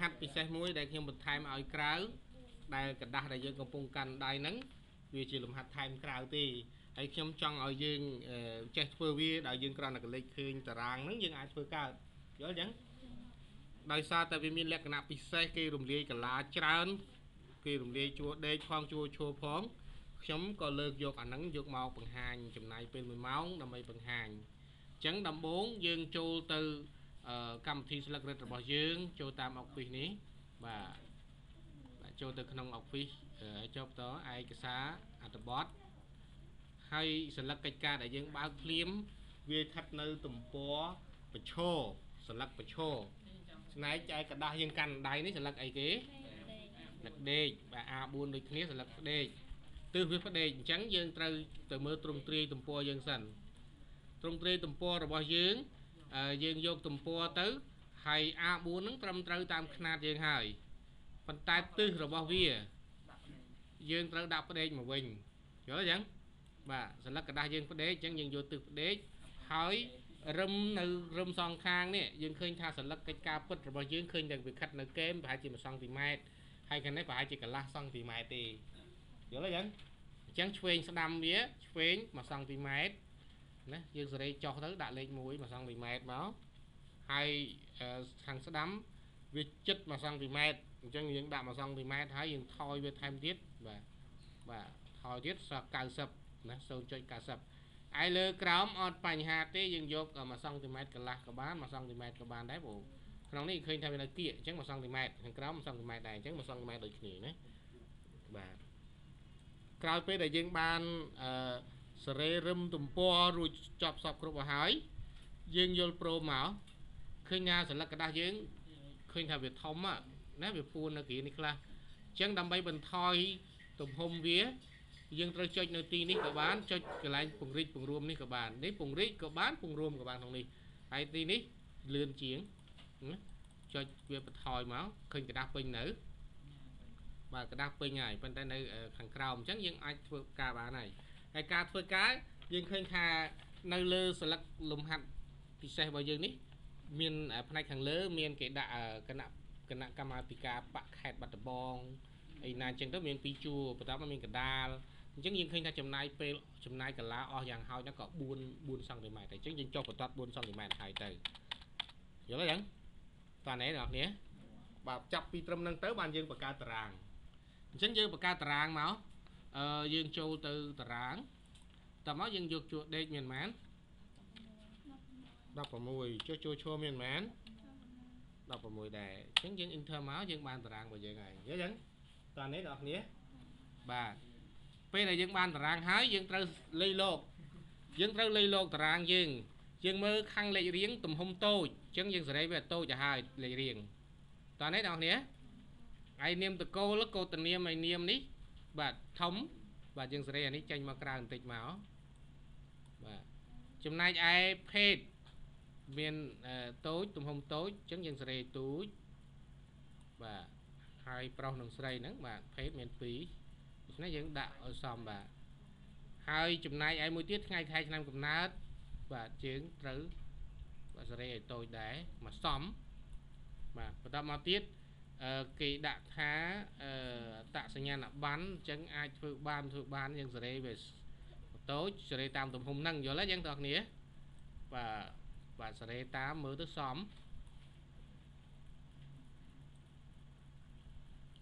ហាត់ពិសេសមួយដែលខ្ញុំបន្ថែមឲ្យក្រៅដែលกระดาษដែលយើងកំពុងកាន់ដៃហ្នឹងវាជាលំហាត់ថែមក្រៅទេហើយខ្ញុំចង់ឲ្យយើងចេះធ្វើវាដោយយើងគ្រាន់តែកលេចឃើញតារាងហ្នឹងយើងអាចធ្វើកើតយល់អញ្ចឹងដោយសារតែវាមានលក្ខណៈពិសេសគេរំលាយកលាច្រើនគេរំលាយជួដេកផងជួឈោផងខ្ញុំក៏លើកយកអាហ្នឹងយកមកបង្ហាញចំណាយពេល1ម៉ោងដើម្បីបង្ហាញអញ្ចឹងដំបូងយើងចូលទៅ កម្មវិធីស្លឹករឹតរបស់យើងចូលតាម Office នេះបាទចូលទៅក្នុង Office ចុះតឯកសារអត្ថបទហើយសិលឹកកិច្ចការដែលយើងបើកភ្លាមវាស្ថិតនៅទំព័រប្រឈរសិលឹកប្រឈរស្នែកឯกระดาษយើងកាន់ដៃនេះសិលឹកអីគេស្លឹកដេកបាទ A4 ដូចគ្នាសិលឹកដេកទិសវាផ្ដេកអញ្ចឹងយើងត្រូវទៅមើលទ្រង់ទ្រាយទំព័រយើងសិនទ្រង់ទ្រាយទំព័ររបស់យើង យើងយកទំព័រទៅហើយ A4 ហ្នឹងត្រឹមត្រូវតាមຂ្នាតយើងហើយប៉ុន្តែទិសរបស់វាយើងត្រូវដាក់ផ្ដេកមកវិញយល់ទេអញ្ចឹងបាទសន្លឹកกระดาษយើងផ្ដេកអញ្ចឹងយើងយកទិសផ្ដេកហើយរឹមនៅរឹមសងខាងនេះយើងឃើញថាសន្លឹកកិច្ចការពិតរបស់យើងឃើញតែវាខិតនៅកេមប្រហែលជា1សង់ទីម៉ែត្រហើយខាងនេះប្រហែលជាកន្លះសង់ទីម៉ែត្រទេយល់ទេអញ្ចឹងអញ្ចឹងឆ្វេងស្ដាំវាឆ្វេង1សង់ទីម៉ែត្រ ណាយើងសេរីចុះទៅដាក់លេខ1 1សង់ទីម៉ែត្រមកហើយខាងស្ដាំវាចិត្ត1សង់ទីម៉ែត្រអញ្ចឹងយើងដាក់1សង់ទីម៉ែត្រហើយយើងថយវាថែមទៀតបាទបាទថយទៀតសល់90ណា0.90ឯលើក្រោមអត់បញ្ហាទេយើងយក1សង់ទីម៉ែត្រកន្លះក៏បាន1សង់ទីម៉ែត្រក៏បានដែរបងក្នុងនេះឃើញថាវានៅគៀកអញ្ចឹង1សង់ទីម៉ែត្រខាងក្រោម1សង់ទីម៉ែត្រដែរអញ្ចឹង1សង់ទីម៉ែត្រដូចគ្នាណាបាទក្រោយពេលដែលយើងបានអឺ សេរីរឹមទំព័ររួចចប់សពគ្រប់ហើយយើងយល់ប្រូមកឃើញថាសន្លឹកกระดาษយើងឃើញថាវាធំណាវាពួននៅគ្រានេះខ្លះអញ្ចឹងដើម្បីបន្ថយទំហំវាយើងត្រូវចុចនៅទីនេះក៏បានចុចកន្លែងពង្រីកពង្រួមនេះក៏បាននេះពង្រីកក៏បានពង្រួមក៏បានក្នុងនេះហើយទីនេះលឿនជាងចុចវាបន្ថយមកឃើញกระดาษពេញនៅបាទกระดาษពេញហើយប៉ុន្តែនៅខាងក្រោមអញ្ចឹងយើងអាចធ្វើការបានហើយ ហើយការធ្វើការយើងឃើញថានៅលើស្លឹកលំហាត់ពិសេសរបស់យើងនេះមានផ្នែកខាងលើ មានគេដាក់គណៈគណៈកម្មាធិការបកខេត្តបាត់ដំបងអីណាអញ្ចឹងទៅមានពីរជួរបន្ទាប់មកមានកដាលអញ្ចឹងយើងឃើញថាចំណាយពេលចំណាយកន្លះអស់យ៉ាងហោចហ្នឹងក៏4 4សង់ទីម៉ែត្រអញ្ចឹងយើងចុះបន្ទាត់4សង់ទីម៉ែត្រហើយទៅយល់ទេអញ្ចឹងតើណែអ្នកនរបាទចាប់ពីត្រឹមហ្នឹងទៅបានយើងបង្កើតតារាងអញ្ចឹងយើងបង្កើតតារាងមក អឺយើងចូលទៅតារាងតើមកយើងយកជួរដេកមានប៉ុន្មាន16ចុះចូលឈរមានប៉ុន្មាន16ដែរអញ្ចឹងយើង enter មកយើងបានតារាងរបស់យើងហើយយល់អញ្ចឹងតើនេះបងប្អូនបាទពេលដែលយើងបានតារាងហើយយើងត្រូវលៃលោកយើងត្រូវលៃលោកតារាងយើងយើងមើលខាងលេខរៀងទំហំតូចអញ្ចឹងយើងសេរីវាតូចទៅហើយលេខរៀងតើនេះបងប្អូនហើយនាមតកូលកោតនាមឯនាមនេះ បាទធំបាទយើងសេរីអានេះចេញមកក្រៅបន្តិចមកបាទចំណែកឯភេទមានតូចទំហំតូចអញ្ចឹងយើងសេរីទូចបាទហើយប្រុសនិងស្រីហ្នឹងបាទភេទមាន2ដូច្នេះយើងដាក់ឲ្យសមបាទហើយចំណែកឯមួយទៀតថ្ងៃខែឆ្នាំកំណើតបាទយើងត្រូវបាទសេរីឲ្យតូចដែរមកសមបាទបន្តមកទៀតអឺ គេដាក់ថាអឺតសញ្ញាណប័ណ្ណអញ្ចឹងអាចធ្វើបានធ្វើបានយើងសេរីវាតូចសេរីតាមទំហំហ្នឹងយល់ទេយើងតើគ្នាបាទបាទសេរីតាមមើលទៅសម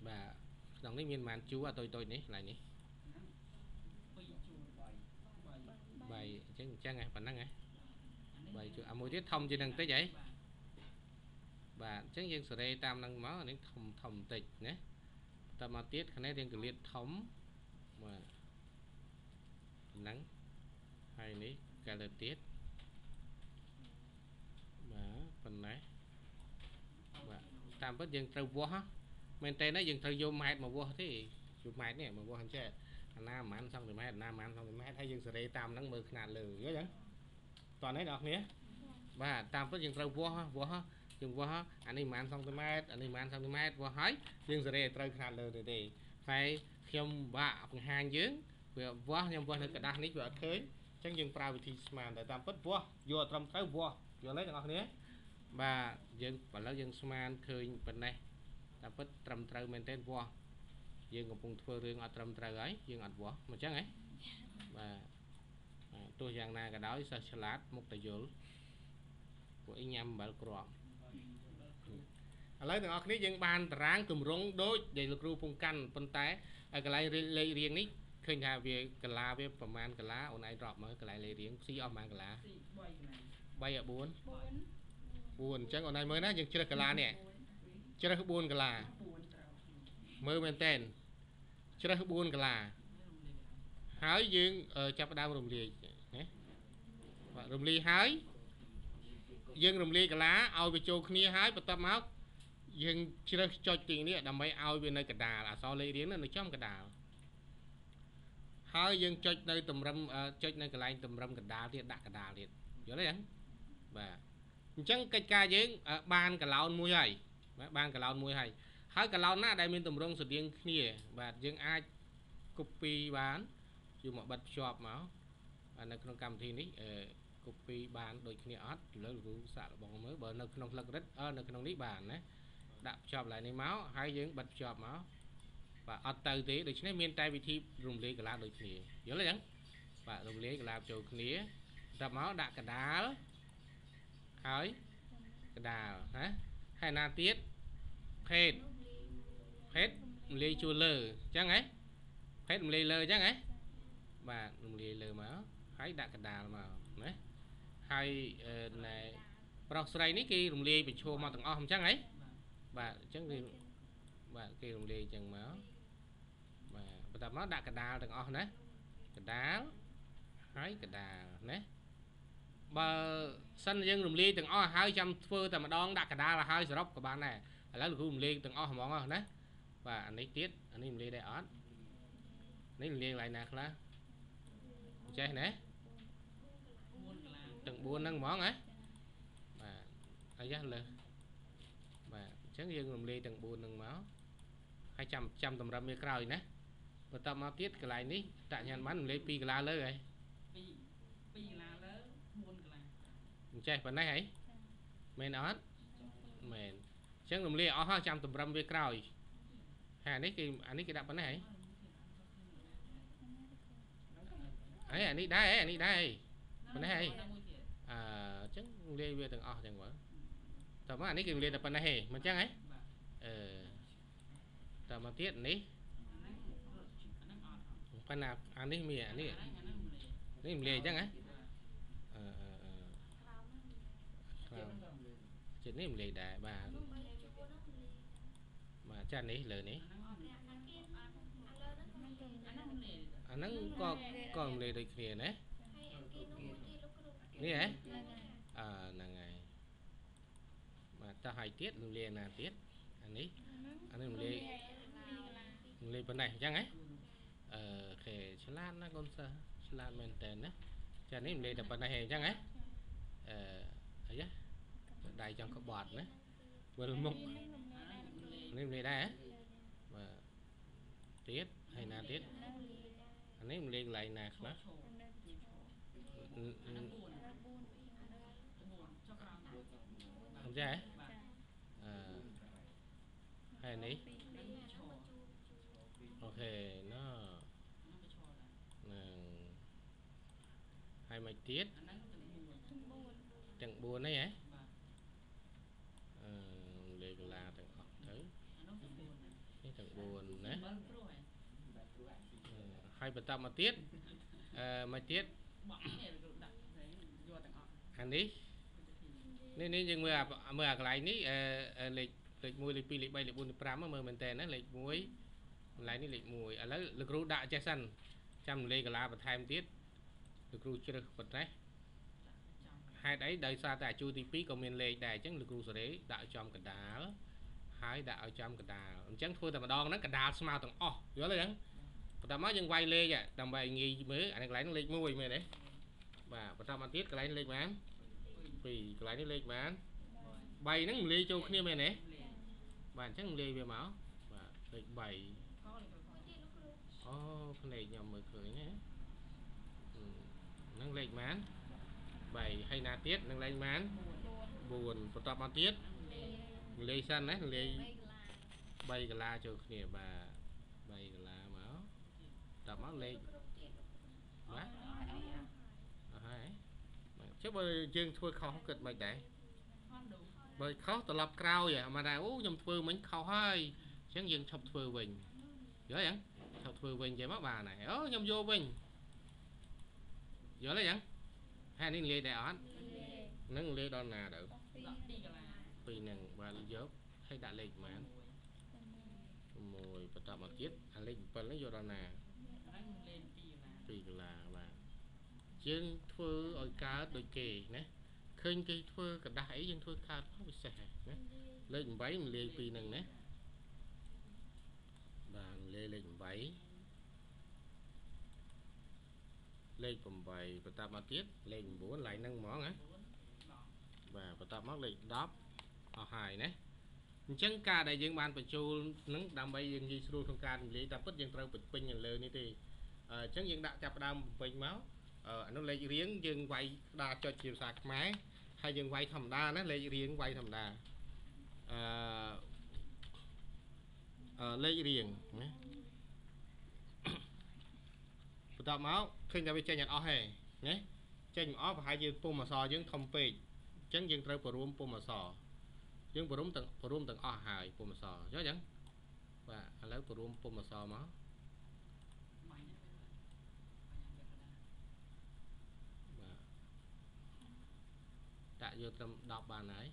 បាទក្នុងនេះមានប្រហែលជួរអាតូចតូចនេះកន្លែងនេះ3អញ្ចឹងអញ្ចឹងហ៎ប៉ុណ្ណឹងហ៎3ជួរអាមួយទៀតធំជាងនឹងតិចហ៎ បាទអញ្ចឹងយើងសេរីតាមនឹងមកអានេះធំធំបន្តិចណាតមកទៀតខាងនេះរៀងកលៀតធំបាទហ្នឹងហើយនេះកាលើទៀតបាទប៉ុណ្ណេះបាទតាមពិតយើងត្រូវវាស់មែនតើណាយើងត្រូវយកម៉ែត្រមកវាស់ទេយកម៉ែត្រនេះមកវាស់អញ្ចឹងអាណាប្រហែលសង់ទីម៉ែត្រអាណាប្រហែលសង់ទីម៉ែត្រហើយយើងសេរីតាមហ្នឹងមើលຂະຫນាតលើយល់ចឹងតោះនេះបងប្អូនបាទតាមពិតយើងត្រូវវាស់វាស់ យើងវាស់អានេះប្រហែលសង់ទីម៉ែត្រអានេះប្រហែលសង់ទីម៉ែត្រវាស់ហើយយើងសេរីឲ្យត្រូវຂະຫນាតលើទៅទេហើយខ្ញុំបាក់បង្ហាញយើងវាវាស់ខ្ញុំវាស់នៅกระดาษនេះវាអត់ឃើញអញ្ចឹងយើងប្រើវិធីស្មានតែតាមពិតវាស់យកត្រឹមត្រូវវាស់យល់ទេបងប្អូនបាទយើងឥឡូវយើងស្មានឃើញប៉ុណ្ណេះ តែពិតត្រឹមត្រូវមែនទែនវាស់យើងកំពុងធ្វើរឿងអត់ត្រឹមត្រូវហើយយើងអត់វាស់មិនចឹងហ៎បាទបាទទោះយ៉ាងណាក៏ដោយសិស្សឆ្លាតមុខតែយល់ពួកអីញ៉ាំអំបិលគ្រាប់ ឥឡូវទាំងអស់គ្នាយើងបានតារាងទម្រង់ដូចដែលលោកគ្រូពងកាន់ប៉ុន្តែឲ្យកន្លែងលេខរៀងនេះឃើញថាវាកលាវាប្រមាណកលាអូនឯងរាប់មើលកន្លែងលេខរៀងស៊ីអស់ប្រហែលកលាទី3កន្លែង3អា4 4 4អញ្ចឹងអូនឯងមើលណាយើងជ្រើសកលានេះជ្រើស4កលា4ត្រូវមើលមែនតែនជ្រើស4កលាហើយយើងអឺចាប់ផ្ដើមរំលាយណាបាទរំលាយហើយយើងរំលាយកលាឲ្យវាចូលគ្នាហើយបន្ទាប់មក យើងជ្រើសចុចទីនេះដើម្បីឲ្យវានៅកណ្ដាលអក្សរលេខរៀងនៅចំកណ្ដាលហើយយើងចុចនៅតម្រឹមអឺចុចនៅកន្លែងតម្រឹមកណ្ដាលទៀតដាក់កណ្ដាលទៀតយល់ទេយ៉ាងបាទអញ្ចឹងកិច្ចការយើងអឺបានកឡោនមួយហើយបាទបានកឡោនមួយហើយហើយកឡោនណាដែលមានតម្រងស្រដៀងគ្នា បាទយើងអាច copy បានយកមកបិទភ្ជាប់មកបាទនៅក្នុងកម្មវិធីនេះអឺ copy បានដូចគ្នាអត់ឥឡូវលោកគ្រូសាកល្បងមើលបើនៅក្នុងផ្លឹករឹតអឺនៅក្នុងនេះបានណា ដាក់ភ្ជាប់ឡើងនេះមកហើយយើងបិទភ្ជាប់មកបាទអត់ទៅទេដូច្នេះមានតែវិធីរំលាយកលាដូចគ្នាយល់ទេអញ្ចឹងបាទរំលាយកលាចូលគ្នាដល់មកដាក់កដាលហើយកដាលណាហើយណាទៀតភេទភេទរំលាយជួរលើអញ្ចឹងហ៎ភេទរំលាយលើអញ្ចឹងហ៎បាទរំលាយលើមកហើយដាក់កណ្ដាលមកណាហើយអឺណែប្រុសស្រីនេះគេរំលាយបញ្ឈរមកទាំងអស់អញ្ចឹងហ៎ បាទអញ្ចឹងគេបាទគេរំលាយអញ្ចឹងមកបាទបន្ទាប់មកដាក់កណ្ដាលទាំងអស់ណាកណ្ដាលហើយកណ្ដាលណាបើសិនយើងរំលាយទាំងអស់ហើយចាំធ្វើតែម្ដងដាក់កណ្ដាលឲ្យហើយសរុបក៏បានដែរឥឡូវលោកគ្រូរំលាយទាំងអស់ហ្មងណាបាទអានេះទៀតអានេះរំលាយដែរអត់នេះរំលាយកន្លែងណាខ្លះចេះណា4កន្លែងទាំង4ហ្នឹងហ្មងហ៎បាទហើយយ៉ាលើសបាទអញ្ចឹងយើងរំលាយទាំង4ហ្នឹងមកហើយចាំចាំតម្រឹមវាក្រោយណាបន្ទាប់មកទៀតកន្លែងនេះតាក់ញ៉ាំបានរំលាយ2កន្លាលើហើយ2 2កន្លែងលើ4កន្លែងអញ្ចេះប៉ុណ្ណេះហើយមែនអត់មែនអញ្ចឹងរំលាយអស់ហើយចាំតម្រឹមវាក្រោយហើយអានេះគេអានេះគេដាក់ប៉ុណ្ណេះហើយអេអានេះដែរហ៎អានេះដែរហីប៉ុណ្ណេះហើយមួយទៀតអឺអញ្ចឹងលាយវាទាំងអស់អញ្ចឹងមើល តើមកអានេះគឺលាយតែប៉ុណ្ណេះហេមិនអញ្ចឹងហ៎បាទអឺតើមកទៀតនេះអាហ្នឹងអាហ្នឹងអត់អត់ប៉ុន្តែអានេះមានអានេះអាហ្នឹងអាហ្នឹងមិនលេនេះមិនលាយអញ្ចឹងហ៎បាទអឺអឺអឺក្រោមចិត្តនេះមិនលាយដែរបាទបាទចានេះលើនេះអាហ្នឹងអត់អាហ្នឹងមិនលេអាហ្នឹងក៏ក៏មិនលាយដូចគ្នាណានេះហ៎អឺហ្នឹង ហើយបាទតោះឲ្យទៀតរំលាយណាទៀតអានេះអានេះរំលាយរំលាយប៉ុណ្ណេះអញ្ចឹងហ៎អឺអូខេឆ្លាតណាស់កូនសិស្សឆ្លាតមែនតើណាចានេះមិនលេតែប៉ុណ្ណេះឯងអញ្ចឹងហ៎អឺអីយ៉ាដៃចង់ក្បត់ណាវិលមុខអាហ្នឹងមិនលេនេះមិនលេដែរហ៎បាទទៀតហើយណាទៀតអានេះមិនលេកន្លែងណាខ្លះឈោអឺអាហ្នឹងអឺ4 4ចុះក្រោមបាទអញ្ចឹងហ៎បាទអឺ ហើយនេះហ្នឹងឈោអូខេណូហ្នឹងក៏ឈោដែរនឹងហើយមកទៀតអាហ្នឹងទាំង4ទាំង4នេះហ៎បាទអឺលេខកន្លាទាំងអស់ទៅអាហ្នឹងទាំង4ដែរនេះទាំង4ណាមិនព្រោះហ៎អឺហើយបន្តមកទៀតអឺមកទៀតបក់នេះគឺដាក់ទៅយកទាំងអស់អានេះនេះនេះយើងមើលអាមើលអាកន្លែងនេះអឺអឺលេខ លេខ1លេខ2លេខ3លេខ4លេខ5មើលមែនតើណាលេខ1កន្លែងនេះលេខ1ឥឡូវលោកគ្រូដាក់ចេះសិនចាំលេខកន្លាបន្ថែមទៀតលោកគ្រូជ្រើសប៉ុណ្ណេះចាំហេតុអីដោយសារតែអាជួរទី2ក៏មានលេខដែរអញ្ចឹងលោកគ្រូសេរីដាក់ឲ្យចំកណ្ដាលហើយដាក់ឲ្យចំកណ្ដាលអញ្ចឹងធ្វើតែម្ដងហ្នឹងកណ្ដាលស្មើទាំងអស់យល់ទេអញ្ចឹងបន្តមកយើងវាយលេខហ่ะដើម្បីងាយមើលអានេះកន្លែងហ្នឹងលេខ1មែនទេបាទបន្តមកទៀតកន្លែងលេខប៉ុន្មាន2កន្លែងនេះលេខប៉ុន្មាន3ហ្នឹងមិនលាយចូលគ្នាមែនទេលេ បាទអញ្ចឹងលាយវាមកបាទលេខ3ក៏លេខក៏អូភ្នែកខ្ញុំមើលឃើញណាអឺហ្នឹងលេខប៉ុន្មាន3ហើយណាទៀតនឹងលេខប៉ុន្មាន4 4បន្តមកទៀតលេលាយសិនណាលាយ3កន្លាចូលគ្នាបាទ3កន្លាមកតមកលេខបាទអស់ហើយបាទចុះបើយើងធ្វើខុសគិតមិនដែរខំដូរ បើខុសត្រឡប់ក្រោយអាមកដែរអូខ្ញុំធ្វើមិញខុសហើយអញ្ចឹងយើងឈប់ធ្វើវិញយល់អញ្ចឹងឈប់ធ្វើវិញចេះមកបានហើយអូខ្ញុំយកវិញយល់ទេអញ្ចឹងហើយនេះនិយាយដែរអត់នឹងនិយាយដល់ណាទៅដល់2កន្លាពីរហ្នឹងបាទយកឲ្យដាក់លេខប៉ុន្មាន6បន្តមកទៀតអាលេខ7ហ្នឹងយកដល់ណាហ្នឹងលេង2កន្លា2កន្លាបាទយើងធ្វើឲ្យកើតដូចគេណា ឃើញគេធ្វើกระดาษអីយើងធ្វើកើតមកពិសេសហើយណាលេខ8មិនលាយពីរហ្នឹងណាបាទលាយលេខ8លេខ8បន្តមកទៀតលេខ9ឡើងហ្នឹងហ្មងណា 4 10 បាទបន្តមកលេខ10អស់ហើយណាអញ្ចឹងការដែលយើងបានបញ្ចូលនឹងដើម្បីយើងនិយាយស្រួលក្នុងការនិយាយតែពិតយើងត្រូវបញ្ពេញនៅលើនេះទេអឺអញ្ចឹងយើងដាក់ចាប់ផ្ដើមបញ្ពេញមក អឺអានោះលេខរៀងយើងវាយក្តារចុចជាភាសាខ្មែរហើយយើងវាយធម្មតាណាលេខរៀងវាយធម្មតាអឺអឺលេខរៀងណាបន្តមកឃើញតែវាចេញអត់អស់ទេណាចេញមិនអស់ប្រហែលជាពុំអក្សរយើងធំពេកអញ្ចឹងយើងត្រូវបរួមពុំអក្សរយើងបរួមទាំងបរួមទាំងអស់ហើយពុំអក្សរយល់អញ្ចឹងបាទឥឡូវបរួមពុំអក្សរមក បាញ់ហ្នឹងបាញ់យកកណ្ដាលបាទដាក់យកត្រឹម10បានហើយ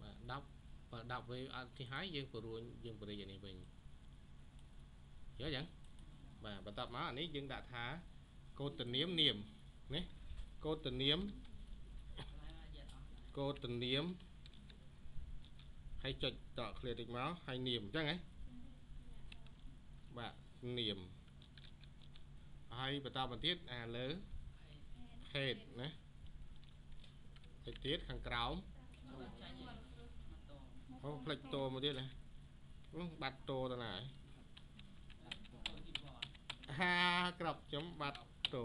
បាទ10បើ10វិញអត់ទីហើយយើងបរួញយើងបរិយានេះវិញយល់អញ្ចឹងបាទបន្ទាប់មកអានេះយើងដាក់ថាកូដតនាមនាមណាកូដតនាមឡើយយកអស់កូដតនាមហើយចុចតក clear តិចមកហើយនាមអញ្ចឹងហ៎បាទនាមហើយបន្តមកទៀតអាលើ ភេទណាតិចទៀតខាងក្រោមហើយចាញ់មកតអូផ្លេចតោមកទៀតណាអឺបាត់តោទៅណាហើយទៅទីបតហាក្របខ្ញុំបាត់តោ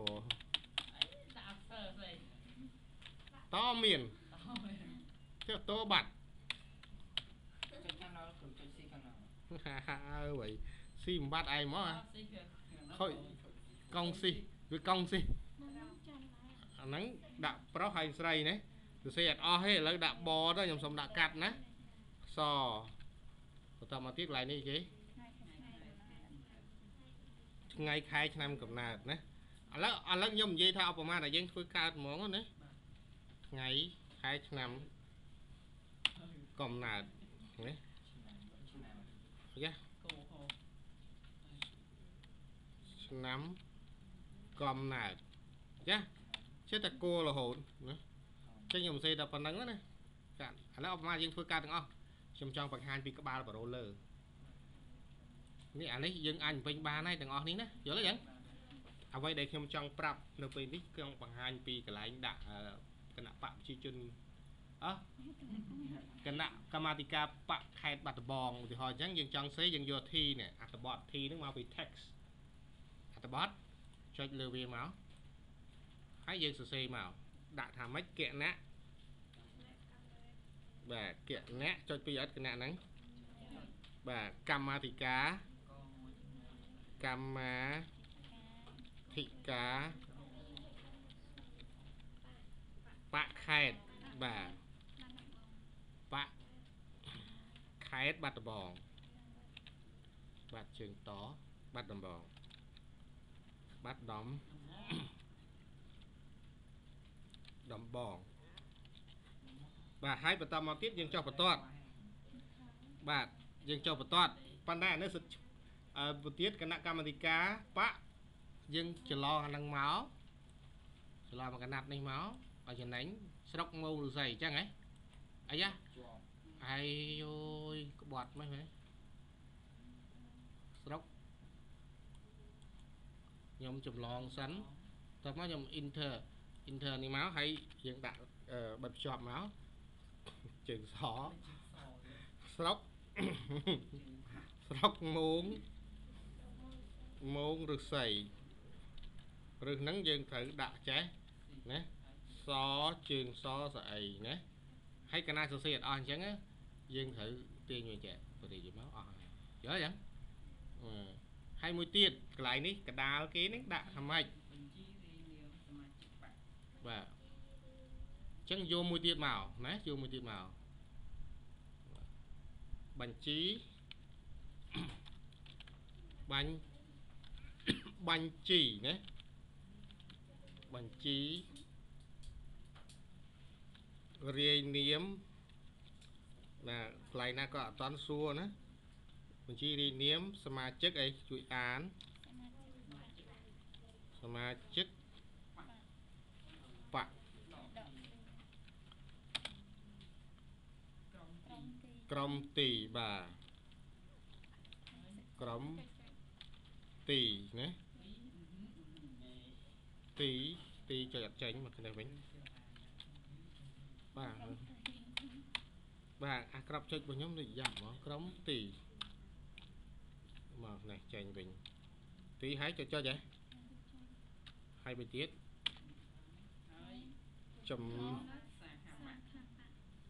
អីដាក់អក្សរស្អីតមានតើចុះតោបាត់ចុចខាងដល់គឺចុចស៊ីខាងដល់ហាហាអើយស៊ីមិនបាត់ឯងមកហ៎ស៊ីគឺខូចកង់ស៊ីវាកង់ស៊ី អាហ្នឹងដាក់ប្រុសហើយស្រីណាទៅសេអត់អស់ទេឥឡូវដាក់បទៅខ្ញុំសុំដាក់កាត់ណាសបន្តមកទៀតកន្លែងនេះគេថ្ងៃខែឆ្នាំកំណើតណាឥឡូវឥឡូវខ្ញុំនិយាយថាឧបមាថាយើងធ្វើកើតហ្មងណាថ្ងៃខែឆ្នាំកំណើតណាឆ្នាំយ៉ាគោហោឆ្នាំកំណើតយ៉ា ចេះតែគោរហូតណាចឹងខ្ញុំសេតែប៉ុណ្្នឹងណាកាត់ឥឡូវឧបមាយើងធ្វើការទាំងអស់ខ្ញុំចង់បង្ហាញពីក្បាលប្រូលើនេះអានេះយើងអាចបំពេញបានហើយទាំងអស់នេះណាយល់ទេចឹងអ្វីដែលខ្ញុំចង់ប្រាប់នៅពេលនេះខ្ញុំបង្ហាញពីកន្លែងដាក់អឺគណៈបកប្រជាជនអោះគណៈកម្មាធិការបកខេត្តបាត់ដំបងឧទាហរណ៍អញ្ចឹងយើងចង់សេយើងយក T នេះអត្ថបទ T ហ្នឹងមកពី text អត្ថបទចុចលើវាមក ហើយយើងសរសេរមកដាក់ថាម៉េចគណៈបាទគណៈចុចពីអត់គណៈហ្នឹងបាទកម្មាធិការកងមួយកម្មាធិការបកខេត្តបាទបកខេត្តបាត់ដំបងបាទជើងតបាត់ដំបងបាត់ដំដំ បងបាទហើយបន្តមកទៀតយើងចុះបន្ទាត់បាទយើងចុះបន្ទាត់ប៉ុន្តែអានេះសិទ្ធិអឺពទៀតគណៈកម្មាធិការបកយើងច្រឡងអាហ្នឹងមកច្រឡងមកកណាត់នេះមកឲ្យចំណេញស្រុកមោងឫស្សីអញ្ចឹងហ៎អីយ៉ាជាប់ហើយយយក្បត់មិនហ៎ស្រុកខ្ញុំចម្លងសិនតោះមកខ្ញុំ enter enter នេះមកហើយយើងដាក់អឺបិទភ្ជាប់មកជើងសសស្រុកស្រុកមោងមោងឫស្សីឬហ្នឹងយើងត្រូវដាក់ចេះណាសជើងសស្អីណាហើយកណាសរសេរអត់អស់អញ្ចឹងណាយើងត្រូវទាញវាចេះបរិយាមកអស់ហើយយល់អញ្ចឹងអឺហើយមួយទៀតកន្លែងនេះកដាលគេនេះដាក់ថាម៉េច បញ្ជីរាយនាមសមាជិកបក បាទអញ្ចឹងយកមួយទៀតមកណាយកមួយទៀតមកបញ្ជីបាញ់បញ្ជីណាបញ្ជីរាយនាមណាកន្លែងណាក៏អត់តន់សួរណាបញ្ជីរាយនាមសមាជិកអីជួយអានសមាជិកបក ក្រុមទីក្រុមទីបាទក្រុមទីណាទីអឺហឹមអឺហឹមទីទីចុចអត់ចេញមកគ្នាវិញបាទបាទអាក្របចុចរបស់ខ្ញុំនេះយ៉ាប់ហ្មងក្រុមទីមកនេះចេញវិញទីហើយចុចចុចហ៎ហើយមួយទៀតហើយចំសាខាបក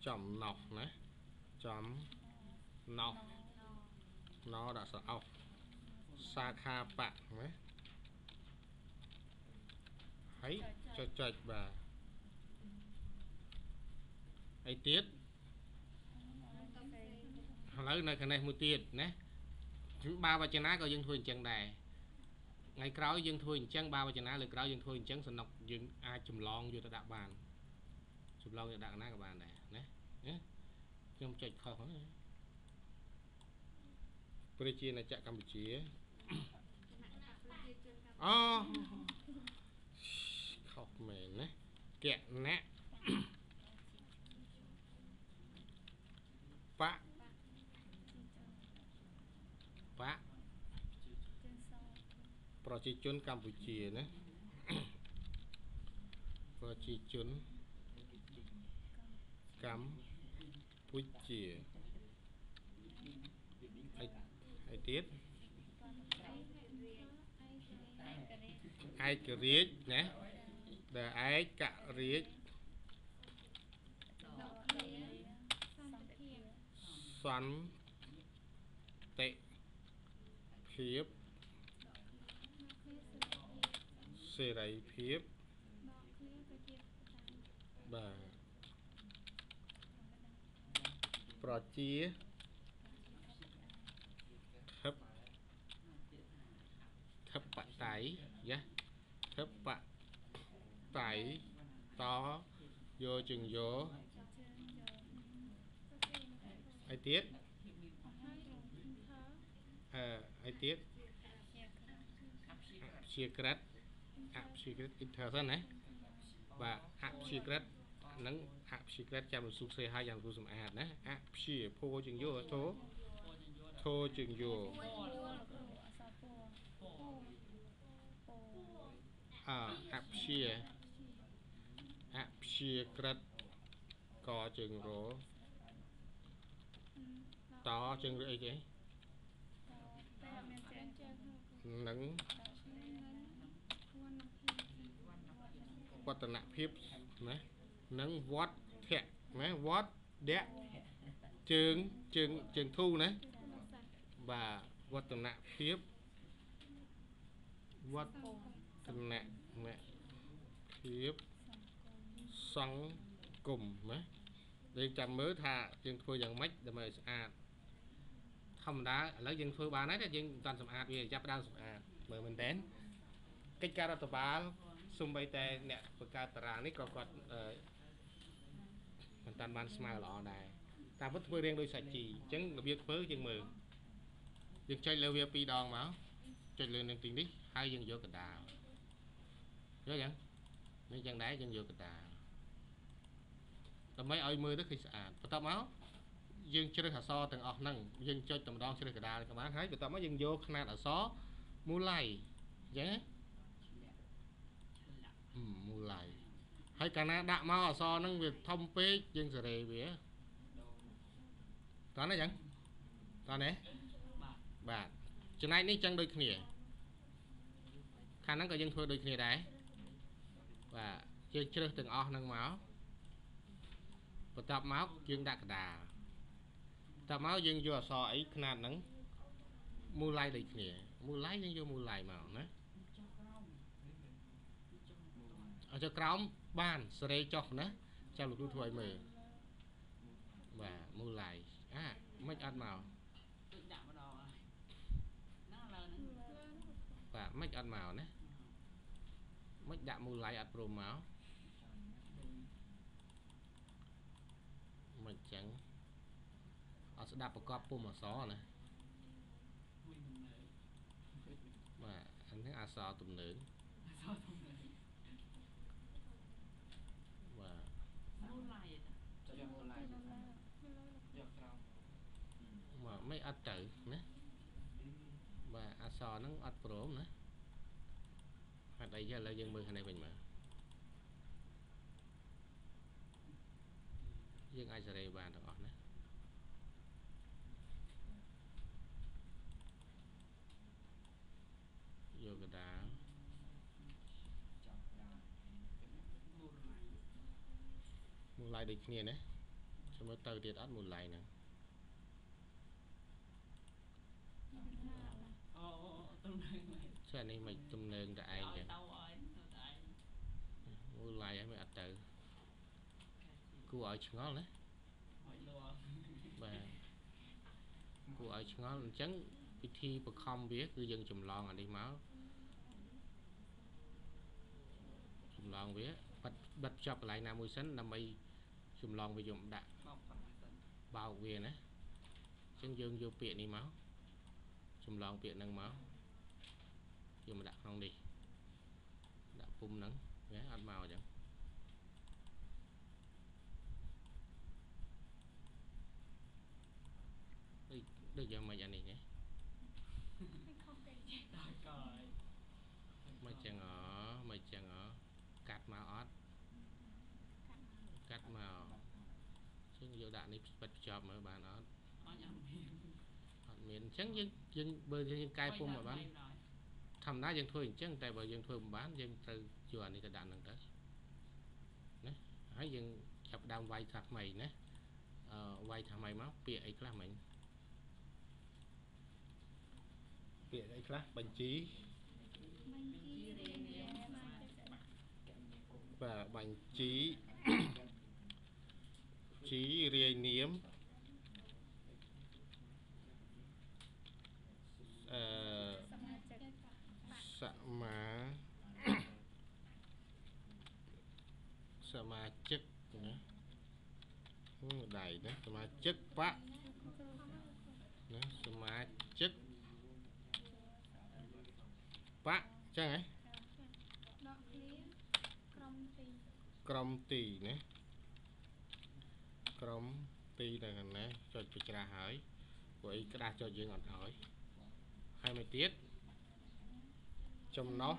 ចំណោះណា ចំណោះណោដាក់ស្រអោសសាខាបៈណាហើយចុចចុចបាទហើយទៀតឥឡូវនៅខាងនេះមួយទៀតណាបាវចនាក៏យើងធ្វើអញ្ចឹងដែរថ្ងៃក្រោយយើងធ្វើអញ្ចឹងបាវចនាលើក្រោយយើងធ្វើអញ្ចឹងសំណុកយើងអាចចម្លងយកទៅដាក់បានចម្លងយកដាក់ណាក៏បានដែរណាណា ខ្ញុំចុចខុសហ្នឹងណាប្រជាណាចក្រកម្ពុជាអូខុសមែនណាកណៈបៈបៈប្រជាជនកម្ពុជាណាប្រជាជនកម្ពុជា ហើយហើយទៀតឯករាជ្យណាដែលឯករាជ្យសន្តិភាពសេរីភាពបាទ ប្រជាធិបធិបតៃយ៉ាធិបតៃតយកជើងយកហើយទៀតអឺហើយទៀតអព្យាក្រឹតអព្យាក្រឹតអព្យាក្រឹត inter សិនណាបាទអព្យាក្រឹតហ្នឹងអព្យាក្រឹតចាំសុខសេហើយយ៉ាងទូសម្អាតណាអព្យាភោជើងយកធោពោជយោធោជើងយកពោអអព្យាអព្យាក្រឹតកជើងរតជើងរអីគេនឹងវឌ្ឍនភាពណា នឹងវត្តធៈណាវត្តដៈជើងជើងជើងធូណាបាទវឌ្ឍនភាពវឌ្ឍនភាពសង្គមណាយើងចាំមើលថាយើងធ្វើយ៉ាងម៉េចដើម្បីឲ្យស្អាតធម្មតាឥឡូវយើងធ្វើបានហើយតែយើងមិនតាន់សម្អាតវាចាប់ផ្ដើមសម្អាតមើលមែនតើកិច្ចការរដ្ឋបាលសំបីតែអ្នកបង្កើតតារាងនេះក៏គាត់អឺ មិនតាន់បានស្មើល្អដែរតាមពិតធ្វើរៀងដូចសាច់ជីអញ្ចឹងរបៀបធ្វើយើងមើលយើងចុចលើវាពីរដងមកចុចលើនឹងទីនេះហើយយើងយកកណ្ដាលយល់យ៉ាងនេះយ៉ាងដែរយើងយកកណ្ដាលដើម្បីឲ្យមើលទៅឃើញស្អាតបន្ទាប់មកយើងជ្រើសអក្សរទាំងអស់ហ្នឹងយើងចុចតែម្ដងជ្រើសកណ្ដាលក៏បានហើយបន្ទាប់មកយើងយកຂະຫນាតអក្សរមូល័យអញ្ចឹងណា ឆ្លាក់ ហឹមមូល័យ ហើយកាលណាដាក់មកអក្សរហ្នឹងវាធំពេកយើងសេរីវា ដូ តោះណាអញ្ចឹងតោះណា បាទ បាទចំណែកនេះចឹងដូចគ្នាខាងហ្នឹងក៏យើងធ្វើដូចគ្នាដែរបាទយើងជ្រើសទាំងអស់ហ្នឹងមកបន្ទាប់មកយើងដាក់កណ្ដាល តើមកយើងយកអក្សរអីຂະຫນາດហ្នឹងមូលឡៃដូចគ្នាមូលឡៃយើងយកមូលឡៃមកណា ចុះក្រោមចុះក្រោម ឲ្យចុះក្រោម បានសេរីចុះណាចាំលោកគ្រូធ្វើឲ្យមើលបាទមូលឡៃអាមិនអត់មកដូចដាក់ម្ដងហើយហ្នឹងឥឡូវហ្នឹងបាទមិនអត់មកណាមិនដាក់មូលឡៃអត់ព្រមមកមិនចឹងអត់ស្ដាប់ប្រកបពុំអក្សរណាមួយមិននៅបាទអានេះអក្សរទំនើងសោះទៅនៅបាទ មូលឡៃទេ ចុះ យកមូលឡៃទៅខាងយកក្រោមបាទមិនអត់ទៅណាបាទអក្សរហ្នឹងអត់ព្រមណាហេតុអីចឹងឥឡូវយើងមើលខាងនេះវិញមើលយើងអាចសេរីបានទាំងអស់ណាយកកដាល ចាប់ដើម មូលឡៃ មូលឡៃដូចគ្នាណាចាំមើលទៅទៀតអត់មូលឡៃហ្នឹងអូអូទៅនៅមិនចានេះមិនទំនើងតែឯងឲ្យចឹងទៅឲ្យទៅតែឯងមូលឡៃហើយមិនអត់ទៅគួរឲ្យឆ្ងល់ណាឲ្យលួបាទគួរឲ្យឆ្ងល់អញ្ចឹងពិធីបខំវាគឺយើងចម្លងអានេះមកចម្លងវាបិទបិទភ្ជាប់កន្លែងណាមួយសិនដើម្បី ចម្លងវាយកមកដាក់បោកប៉ុណ្ណាសិនបោកវាណាអញ្ចឹងយើងយកពាក្យនេះមកចម្លងពាក្យហ្នឹងមកយកមកដាក់ក្នុងនេះដាក់ពុំហ្នឹងណាអត់មកអញ្ចឹងដូចដូចយ៉ាងម៉េចអានេះណា ដល់កយ មិនចឹងអមិនចឹងអកាត់មកអត់កាត់មកអញ្ចឹងយកដាក់នេះ បិទភ្ជាប់មើលបានអត់អញអត់មានអត់មានអញ្ចឹងយើងយើងបើយើងកែពុំឲ្យបានធម្មតាយើងធ្វើអញ្ចឹងតែបើយើងធ្វើមិនបានយើងត្រូវយកអានេះទៅដាក់ហ្នឹងទៅណាហើយយើងចាប់ផ្ដើមវាយថាថ្មីណាអឺវាយថាថ្មីមកពាក្យអីខ្លះមិញពាក្យអីខ្លះបញ្ជីបញ្ជីរៀងរៀងស្មាតបាទបញ្ជី ជីរាយនាមអឺសមាជិកសមាសមាជិកណាហឺដៃណាសមាជិកបកណាសមាជិកបកចឹងហ៎ដកឃ្លាក្រុមទីក្រុមទីណា ក្រុមទីនៅខាងណាចុចបច្រាស់ហើយព្រោះអីក្តារចុចយើងអត់ឲ្យហើយមួយទៀតចំណុះ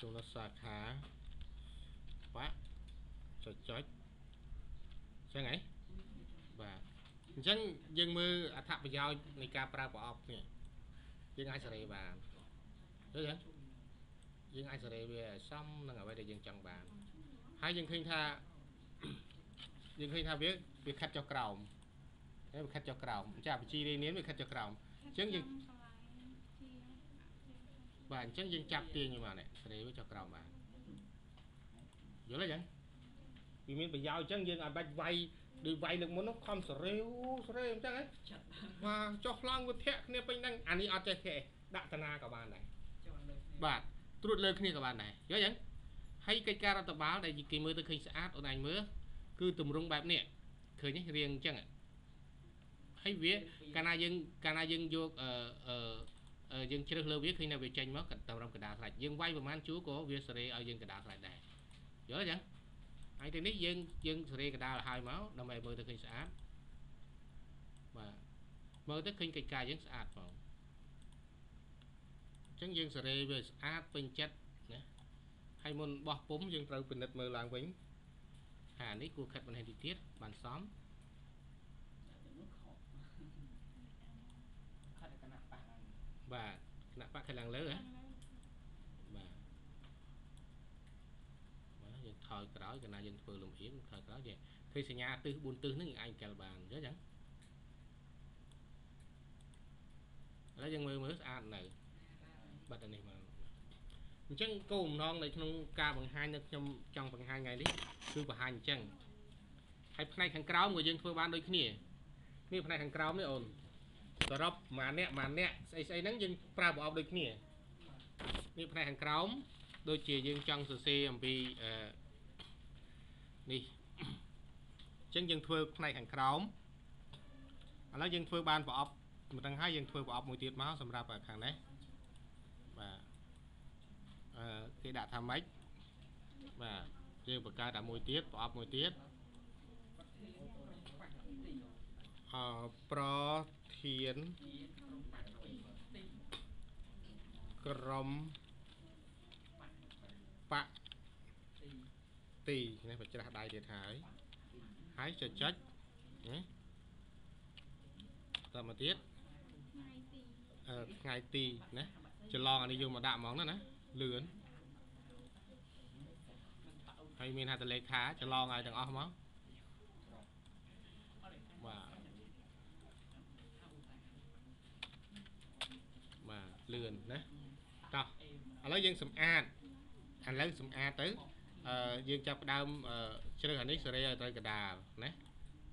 ចំណុះសាខាខាងខាងចំណុចសាខាបាក់ចុចចុចចឹងហ៎បាទអញ្ចឹងយើងមើលអត្ថប្រយោជន៍នៃការប្រើប្រអប់នេះយើងអាចសេរីបានឃើញទេ យើងអាចសេរីវាឲ្យសមនឹងអ្វីដែលយើងចង់បានហើយយើងឃើញថាយើងឃើញថាវាវាខិតចុះក្រោមហើយវាខិតចុះក្រោមចាបញ្ជីរៀងនាមវាខិតចុះក្រោមអញ្ចឹងយើងកន្លែងជាអភិបាលបាទអញ្ចឹងយើងចាប់ទាញវាមកនេះសេរីវាចុះក្រោមបានយល់ទេចឹងវាមានប្រយោជន៍អញ្ចឹងយើងអាចបាច់វាយដូចវាយលើកមុននោះខំសេរីអូសេរីអញ្ចឹងហ៎ចិត្តបាទចុះឡើងវាធាក់គ្នាពេញហ្នឹងអានេះអត់ចេះទេដាក់តាណាក៏បានដែរចូលលើបាទ ត្រួតលើគ្នាក៏បានដែរយល់ចឹងហើយកិច្ចការរដ្ឋបាលដែលគេមើលទៅឃើញស្អាតអូនឯងមើលគឺទម្រង់បែបនេះឃើញទេរៀងអញ្ចឹងហ៎ហើយវាកាលណាយើងកាលណាយើងយកអឺអឺអឺយើងជ្រើសលើវាឃើញថាវាចេញមកតម្រំកដាលខ្លាច់យើងវាយប្រហែលជួរក៏វាសេរីឲ្យយើងកដាលខ្លាច់ដែរយល់ទេចឹងហើយទីនេះយើងយើងសេរីកដាលឲ្យមកដើម្បីមើលទៅឃើញស្អាតបាទមើលទៅឃើញកិច្ចការយើងស្អាតផងអញ្ចឹងយើងសេរីវាស្អាតពេញចិត្តណាហើយមុនបោះពុំយើងត្រូវពិនិត្យមើលឡើងវិញហានេះគួរខិតបន្ថែមតិចទៀតបានសមនោះខកខិតគណៈប៉ះឡើងបាទគណៈបកខិតឡើងលើហ៎ខាងលើបាទបាទយើងថយក្រោយកាលណាយើងធ្វើលំអៀងថយក្រោយយើងឃើញសញ្ញាទិស4ទិសហ្នឹងយើងអាចកែលបានអញ្ចឹងចឹងឥឡូវយើងមើលមើលស្អាតនៅ បិទអានេះមកអញ្ចឹងគោលបំណងនៅក្នុងការបង្ហាញនៅខ្ញុំចង់បង្ហាញថ្ងៃនេះគឺបង្ហាញអញ្ចឹងហើយផ្នែកខាងក្រោមក៏យើងធ្វើបានដូចគ្នានេះផ្នែកខាងក្រោមនេះអូនសរុបម៉ាអ្នកម៉ាអ្នកស្អីស្អីហ្នឹងយើងប្រើប្រអប់ដូចគ្នានេះផ្នែកខាងក្រោមដូចជាយើងចង់សរសេរអំពីអឺនេះអញ្ចឹងយើងធ្វើផ្នែកខាងក្រោមឥឡូវយើងធ្វើបានប្រអប់មិនដឹងហើយយើងធ្វើប្រអប់មួយទៀតមកសម្រាប់ខាងនេះបាទអឺ គេដាក់ថាម៉េចបាទយើងបង្កើតតែមួយទៀតប្រអប់មួយទៀតអឺប្រធានក្រុមបកទីនេះបច្ច្រាស់ដៃទៀតហើយហើយចុចចុចណាតមកទៀតថ្ងៃទីអឺថ្ងៃទីណាច្រឡងអានេះយកមកដាក់ហ្មងណាណា លឿនហើយមានហត្ថលេខាច្រឡងឲ្យទាំងអស់ហ្មងបាទបាទលឿនណាតោះឥឡូវយើងសម្អាតឥឡូវសម្អាតទៅអឺយើងចាប់ផ្ដើមអឺជ្រើសអានេះសេរីឲ្យត្រូវកដាលណា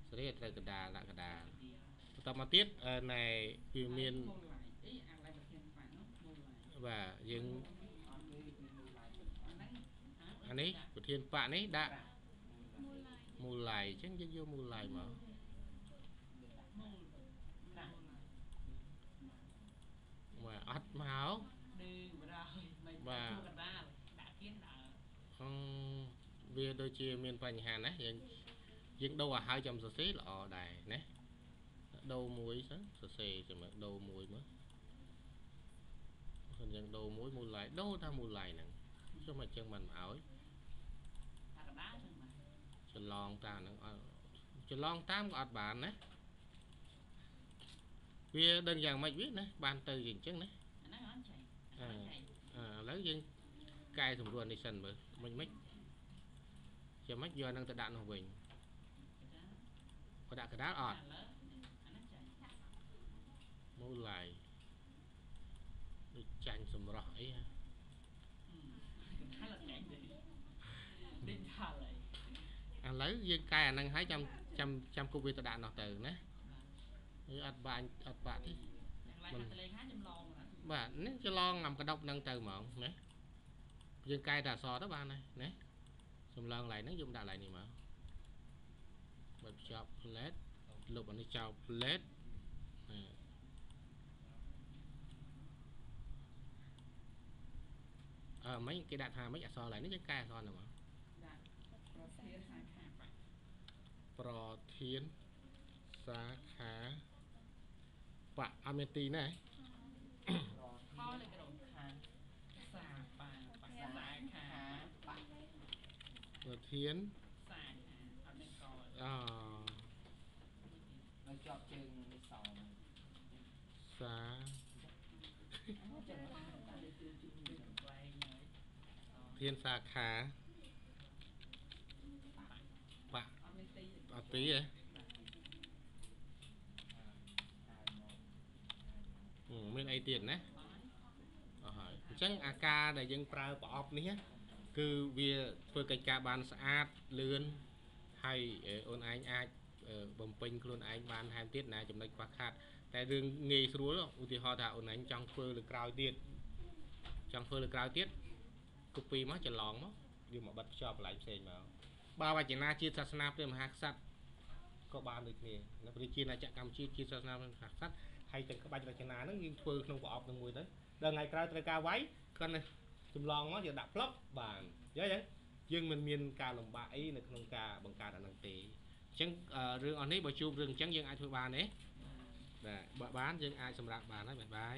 សេរីឲ្យត្រូវកដាលដាក់កដាលបន្តមកទៀតអឺណែវាមានអីអាឡៃប្រធានបាក់នោះមូលឡាយបាទយើង អត់គឺមានមូលឡាយហ្នឹង អានេះប្រធានបកនេះដាក់មូលឡាយមូលឡាយអញ្ចឹងយើងយកមូលឡាយមកមូលប្រាក់បាទអត់មកឌឺបរោយមិនបាទជួកណ្ដាលដាក់គៀនដើរអឺវាដូចជាមានបញ្ហាណាយើងយើងដូរឲ្យហើយចាំសរសេរល្អដែរណាដូរមួយសិនសរសេរចាំមើលដូរមួយមើលហ្នឹងយើងដូរមួយមូលឡាយដូរតាមមូលឡាយហ្នឹងចុះមកចឹងមិនមកឲ្យ ដាក់កណ្ដាលហ្នឹងបាទ ច្រឡងតាមហ្នឹងអត់ច្រឡងតាមក៏អត់បានណាវាដឹងយ៉ាងម៉េចវាណាបានទៅជាអញ្ចឹងណាអាហ្នឹងអត់ចៃអឺអត់ចៃអឺឥឡូវយើងកែសម្រួលនេះសិនមើលមិនមិនចាំមិនយកហ្នឹងទៅដាក់នោះវិញក៏ដាក់កដាលអត់អាលើអាហ្នឹងចៃមូលឡាយដូចចាញ់សម្រស់អីហ៎ថាលចៃទេដេញថាឡៃ ឥឡូវយើងកែអាហ្នឹងហើយចាំចាំចាំគប់វាទៅដាក់នោះទៅណាវាអត់បាញ់អត់បាក់ទេឡើងហាត់លេងហាចម្លងណាបាទនេះច្រឡងអាំកដុកហ្នឹងទៅហ្មងណាយើងកែតែអក្សរទៅបានហើយណាសំឡងឡៃហ្នឹងយកមកដាក់ឡៃនេះមកបើភ្ជាប់ plate លុបអានេះចោល plate ណាអឺមិនគេដាក់ថាមិនអក្សរឡៃនេះយើងកែអក្សរហ្នឹងមកដាក់ ប្រធានសាខាបាក់ប្រធានសាខាបកអត់មានទីណាខលលេខក្រុមខាងសាបាបាក់សាខាបាក់ប្រធានសាខាអត់មានកអនៅជាប់ជើងនេះសងសាចឹងតែលើគឺជួយនឹងខ្លែងហើយធានសាខាបក អត់មានទី អត់ទីទេហឹមមានអីទៀតណាអស់ហើយអញ្ចឹងអាការដែលយើងប្រើប្រអប់នេះណាគឺវាធ្វើកិច្ចការបានស្អាតលឿនហើយអឺអូនឯងអាចអឺបំពេញខ្លួនឯងបានថែមទៀតណាចំណុចខ្វះខាតតែរឿងងាយស្រួលឧទាហរណ៍ថាអូនឯងចង់ធ្វើលើក្រោយទៀតចង់ធ្វើលើក្រោយទៀត copy មកច្រឡងមកយកមកបិទភ្ជាប់កន្លែងផ្សេងមកបើវចនាជាតិសាសនាព្រះមហាក្សត្រ ក៏បានដូចគ្នានៅប្រជាណាចក្រកម្ពុជាជាតិសាសនាព្រះមហាក្សត្រហើយទាំងក្បាច់រចនាហ្នឹងយើងធ្វើក្នុងប្រអប់នឹងមួយទៅដល់ថ្ងៃក្រោយត្រូវការវាយគាត់នេះចម្លងមកយកដាក់ផ្លុកបានយល់អញ្ចឹងយើងមិនមានការលំបាកអីនៅក្នុងការបង្កើតអាហ្នឹងទេអញ្ចឹងអឺរឿងអស់នេះបើជួបរឿងអញ្ចឹងយើងអាចធ្វើបានទេបាទបើបានយើងអាចសម្រាប់បានហើយបាយបាយ